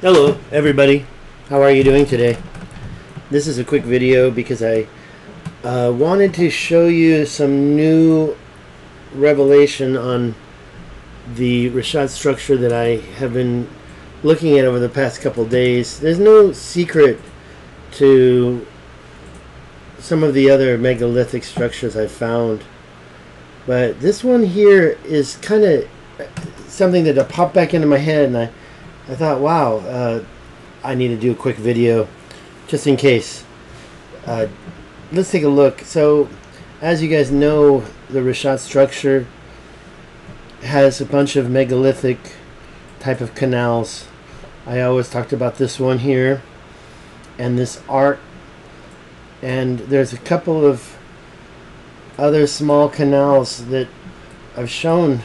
Hello, everybody. How are you doing today? This is a quick video because I uh, wanted to show you some new revelation on the Richat structure that I have been looking at over the past couple days. There's no secret to some of the other megalithic structures I've found, but this one here is kind of something that popped back into my head, and I, I thought, wow, uh, I need to do a quick video just in case. Uh, let's take a look. So, as you guys know, the Richat structure has a bunch of megalithic type of canals. I always talked about this one here and this arc and there's a couple of other small canals that I've shown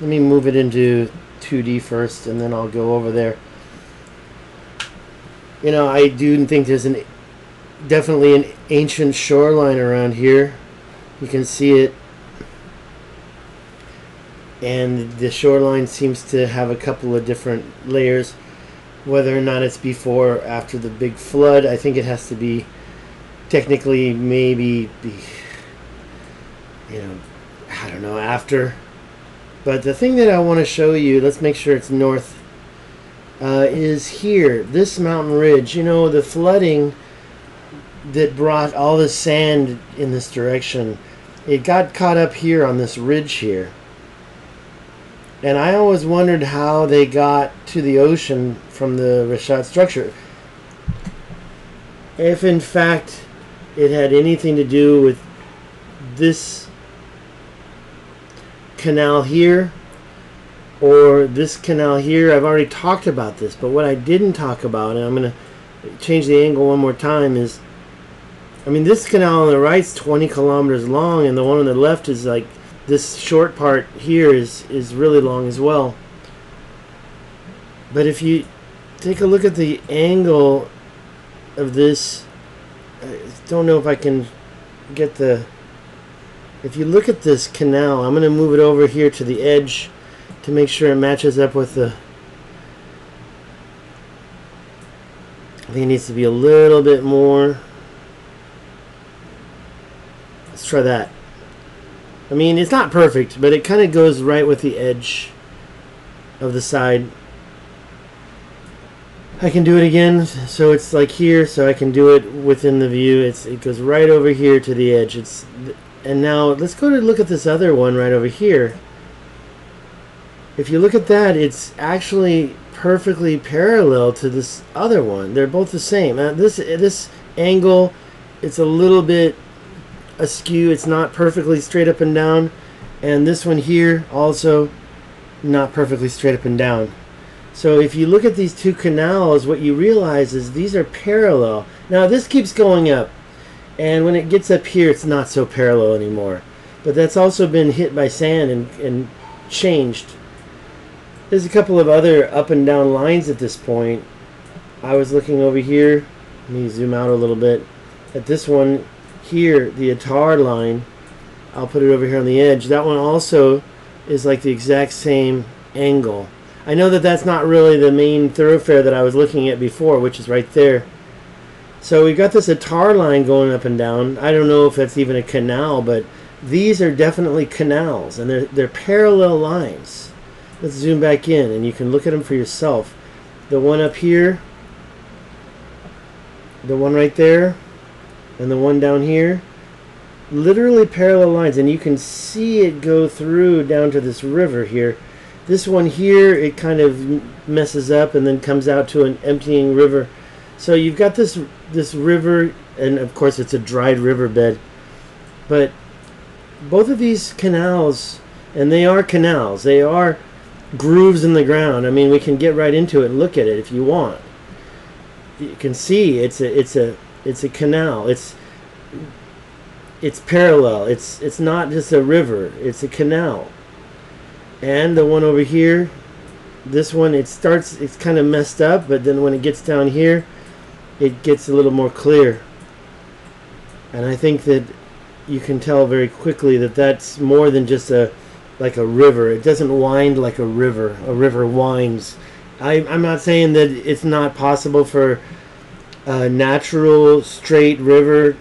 let me move it into 2D first and then I'll go over there. You know I do think there's an definitely an ancient shoreline around here. You can see it. And the shoreline seems to have a couple of different layers. Whether or not it's before or after the big flood I think it has to be technically maybe be you know I don't know after but the thing that I want to show you let's make sure it's north uh, is here this mountain ridge. You know the flooding that brought all the sand in this direction it got caught up here on this ridge here. And I always wondered how they got to the ocean from the Richat structure. If in fact it had anything to do with this canal here or this canal here. I've already talked about this, but what I didn't talk about, and I'm going to change the angle one more time, is I mean, this canal on the right is 20 kilometers long, and the one on the left is like this short part here is, is really long as well. But if you take a look at the angle of this I don't know if I can get the if you look at this canal I'm gonna move it over here to the edge to make sure it matches up with the I think it needs to be a little bit more. Let's try that. I mean it's not perfect but it kind of goes right with the edge of the side. I can do it again so it's like here so I can do it within the view. It's it goes right over here to the edge. It's and now let's go to look at this other one right over here. If you look at that it's actually perfectly parallel to this other one. They're both the same. This this angle it's a little bit askew. It's not perfectly straight up and down. And this one here also not perfectly straight up and down. So if you look at these two canals, what you realize is these are parallel. Now this keeps going up, and when it gets up here, it's not so parallel anymore. But that's also been hit by sand and, and changed. There's a couple of other up and down lines at this point. I was looking over here. Let me zoom out a little bit. At this one here, the Atar line, I'll put it over here on the edge. That one also is like the exact same angle. I know that that's not really the main thoroughfare that I was looking at before, which is right there. So we've got this Atar line going up and down. I don't know if that's even a canal, but these are definitely canals, and they're, they're parallel lines. Let's zoom back in, and you can look at them for yourself. The one up here, the one right there, and the one down here, literally parallel lines, and you can see it go through down to this river here this one here, it kind of messes up and then comes out to an emptying river. So you've got this this river, and of course it's a dried riverbed. But both of these canals, and they are canals, they are grooves in the ground. I mean, we can get right into it and look at it if you want. You can see it's a it's a it's a canal. It's it's parallel. It's it's not just a river. It's a canal and the one over here this one it starts it's kind of messed up but then when it gets down here it gets a little more clear. And I think that you can tell very quickly that that's more than just a like a river. It doesn't wind like a river. A river winds. I, I'm not saying that it's not possible for a natural straight river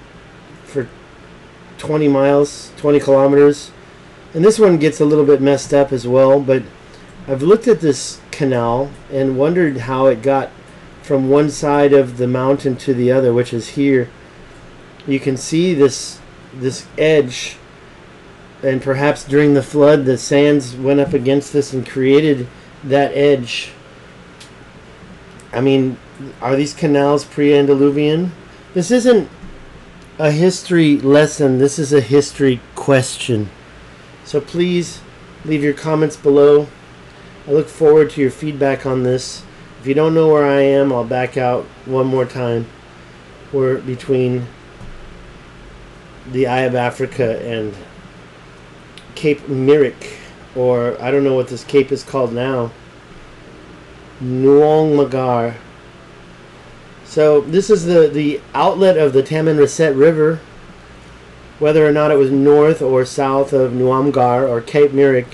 for 20 miles, 20 kilometers. And this one gets a little bit messed up as well, but I've looked at this canal and wondered how it got from one side of the mountain to the other, which is here. You can see this this edge and perhaps during the flood the sands went up against this and created that edge. I mean, are these canals pre-Andaluvian? This isn't a history lesson. This is a history question. So please leave your comments below. I look forward to your feedback on this. If you don't know where I am, I'll back out one more time. We're between the Eye of Africa and Cape Mirik, or I don't know what this cape is called now. Nouamghar. So this is the, the outlet of the Tamanrasset River. Whether or not it was north or south of Nouamghar or Cape Mirik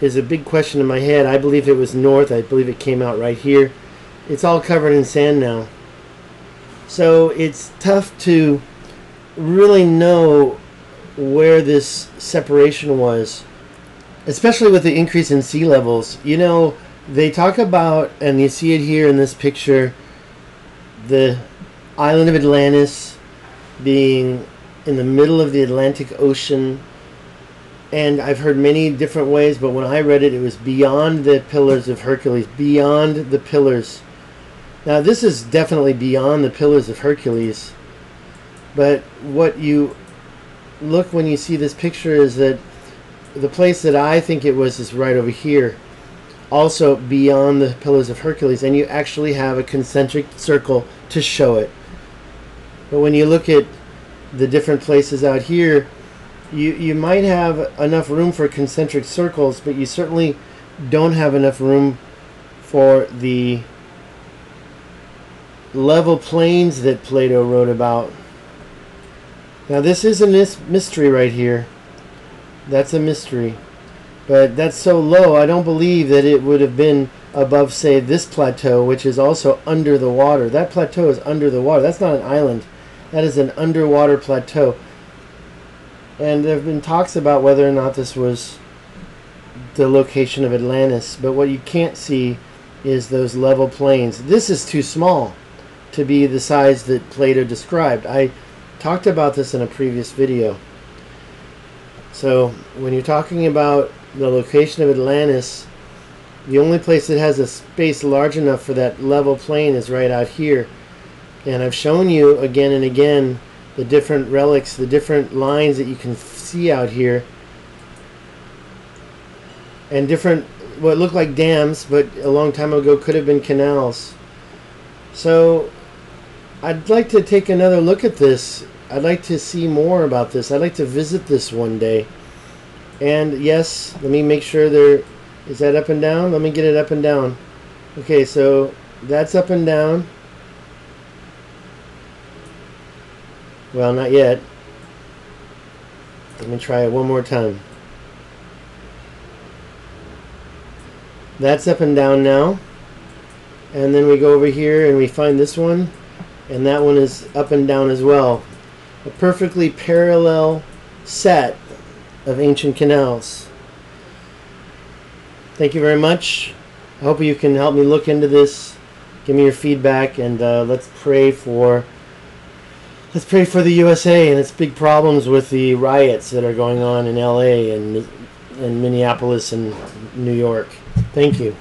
is a big question in my head. I believe it was north. I believe it came out right here. It's all covered in sand now. So it's tough to really know where this separation was, especially with the increase in sea levels. You know, they talk about, and you see it here in this picture, the island of Atlantis being in the middle of the Atlantic Ocean. And I've heard many different ways, but when I read it, it was beyond the pillars of Hercules, beyond the pillars. Now, this is definitely beyond the pillars of Hercules. But what you look when you see this picture is that the place that I think it was is right over here. Also beyond the pillars of Hercules. And you actually have a concentric circle to show it. But when you look at the different places out here, you, you might have enough room for concentric circles, but you certainly don't have enough room for the level plains that Plato wrote about. Now this is a mystery right here. That's a mystery. But that's so low, I don't believe that it would have been above, say, this plateau, which is also under the water. That plateau is under the water. That's not an island. That is an underwater plateau. And there have been talks about whether or not this was the location of Atlantis. But what you can't see is those level plains. This is too small to be the size that Plato described. I talked about this in a previous video. So when you're talking about the location of Atlantis, the only place that has a space large enough for that level plane is right out here. And I've shown you again and again the different relics, the different lines that you can see out here. And different, what look like dams, but a long time ago could have been canals. So I'd like to take another look at this. I'd like to see more about this. I'd like to visit this one day. And yes, let me make sure there is that up and down. Let me get it up and down. Okay, so that's up and down. Well, not yet. Let me try it one more time. That's up and down now. And then we go over here and we find this one and that one is up and down as well. A perfectly parallel set of ancient canals. Thank you very much. I hope you can help me look into this. Give me your feedback and uh, let's pray for let's pray for the USA and its big problems with the riots that are going on in LA and in Minneapolis and New York. Thank you.